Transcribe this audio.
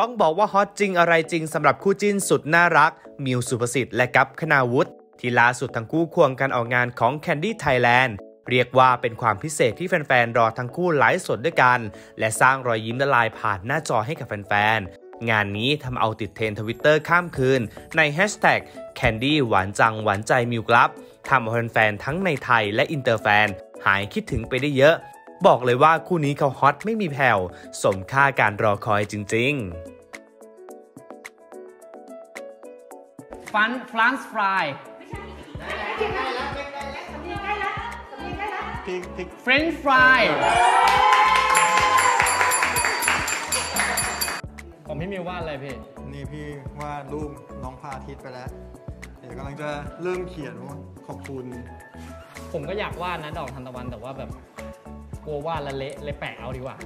ต้องบอกว่าฮอตจริงอะไรจริงสำหรับคู่จิ้นสุดน่ารัก มิวศุภศิษฏ์และกลัฟคณาวุฒิที่ล่าสุดทั้งคู่ควงกันออกงานของ Candy Thailand เรียกว่าเป็นความพิเศษที่แฟนๆ รอทั้งคู่ไลฟ์สดด้วยกัน และสร้างรอยยิ้มละลายผ่านหน้าจอให้กับแฟนๆ งานนี้ทำเอาติดเทรนด์ทวิตเตอร์ข้ามคืน ในแฮชแท็ก Candy หวานจังหวานใจมิวกลัฟทำเอาแฟนๆ ทั้งในไทยและ inter fan หายคิดถึงไปได้เยอะ บอกเลยว่าคู่นี้เขาฮอตไม่มีแผ่วสมค่าการรอคอยจริง ๆฟันฟรานซ์ฟรายพริกพริกเฟรนช์ฟรายผมพี่มิววาดอะไรพี่ นี่พี่วาดรูปน้องพระอาทิตย์ไปแล้ว เดี๋ยวกำลังจะเริ่มเขียนว่าขอบคุณ ผมก็อยากวาดนะดอกทานตะวันแต่ว่าแบบ กลัวว่าละเละเลยแปะเอาดีกว่า